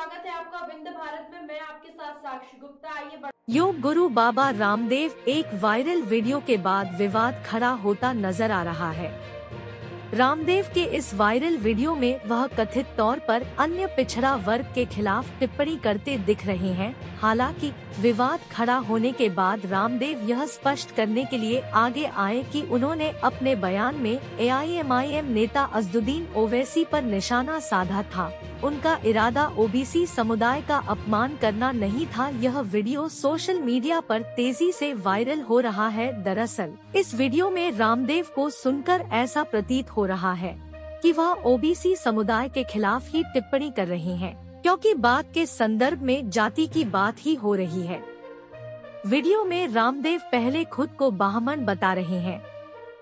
स्वागत है आपका विंद भारत में। मैं आपके साथ साक्षी गुप्ता। आइए योग गुरु बाबा रामदेव एक वायरल वीडियो के बाद विवाद खड़ा होता नज़र आ रहा है। रामदेव के इस वायरल वीडियो में वह कथित तौर पर अन्य पिछड़ा वर्ग के खिलाफ टिप्पणी करते दिख रहे हैं। हालाँकि विवाद खड़ा होने के बाद रामदेव यह स्पष्ट करने के लिए आगे आए कि उन्होंने अपने बयान में एआईएमआईएम नेता अजदुद्दीन ओवैसी पर निशाना साधा था। उनका इरादा ओबीसी समुदाय का अपमान करना नहीं था। यह वीडियो सोशल मीडिया पर तेज़ी से वायरल हो रहा है। दरअसल, इस वीडियो में रामदेव को सुनकर ऐसा प्रतीत हो रहा है कि वह ओबीसी समुदाय के खिलाफ ही टिप्पणी कर रहे हैं, क्योंकि बात के संदर्भ में जाति की बात ही हो रही है। वीडियो में रामदेव पहले खुद को बाहमन बता रहे हैं।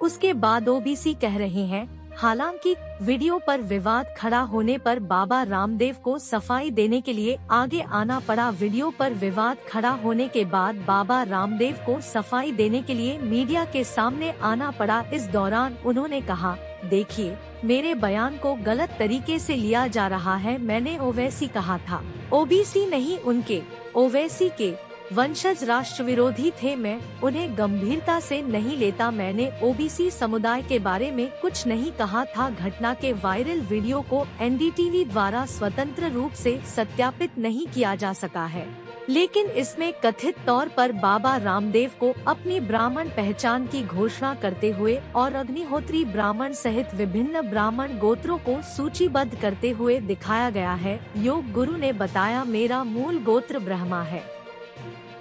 उसके बाद ओबीसी कह रहे हैं हालाँकि, वीडियो पर विवाद खड़ा होने पर बाबा रामदेव को सफ़ाई देने के लिए आगे आना पड़ा। वीडियो पर विवाद खड़ा होने के बाद बाबा रामदेव को सफ़ाई देने के लिए मीडिया के सामने आना पड़ा। इस दौरान उन्होंने कहा, देखिए, मेरे बयान को गलत तरीके से लिया जा रहा है। मैंने ओवैसी कहा था। ओबीसी नहीं उनके, ओवैसी के वंशज राष्ट्र विरोधी थे मैं, उन्हें गंभीरता से नहीं लेता मैंने। ओबीसी समुदाय के बारे में कुछ नहीं कहा था। घटना के वायरल वीडियो को एनडीटीवी द्वारा स्वतंत्र रूप से सत्यापित नहीं किया जा सका है। लेकिन इसमें कथित तौर पर बाबा रामदेव को अपनी ब्राह्मण पहचान की घोषणा करते हुए और अग्निहोत्री ब्राह्मण सहित विभिन्न ब्राह्मण गोत्रों को सूचीबद्ध करते हुए दिखाया गया है। योग गुरु ने बताया, मेरा मूल गोत्र ब्रह्मा है।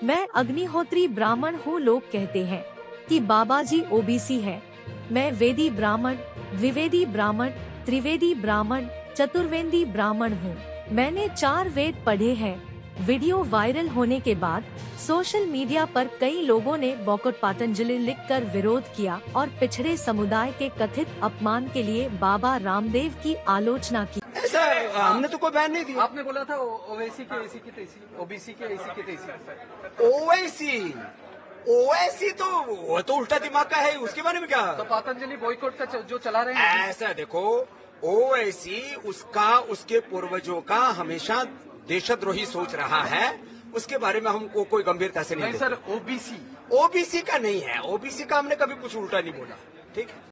मैं अग्निहोत्री ब्राह्मण हूँ लोग कहते हैं कि बाबा जी ओबीसी है। मैं वेदी ब्राह्मण, द्विवेदी ब्राह्मण, त्रिवेदी ब्राह्मण, चतुर्वेदी ब्राह्मण हूँ। मैंने चार वेद पढ़े हैं। वीडियो वायरल होने के बाद सोशल मीडिया पर कई लोगों ने बॉकट पातंजलि लिखकर विरोध किया और पिछड़े समुदाय के कथित अपमान के लिए बाबा रामदेव की आलोचना की। हमने तो कोई बैन नहीं दिया। आपने बोला था ओवैसी के एसी की तेसी ओबीसी के एसी की तेसी ओवैसी? ओवैसी तो वो तो उल्टा दिमाग का है उसके बारे में क्या? तो पतंजलि बॉयकॉट का जो चला रहे हैं ऐसा देखो ओवैसी उसका उसके पूर्वजों का हमेशा देशद्रोही सोच रहा है। उसके बारे में हमको कोई गंभीरता से नहीं नहीं सर ओबीसी। ओबीसी का नहीं है। ओबीसी का हमने कभी कुछ उल्टा नहीं बोला ठीक है?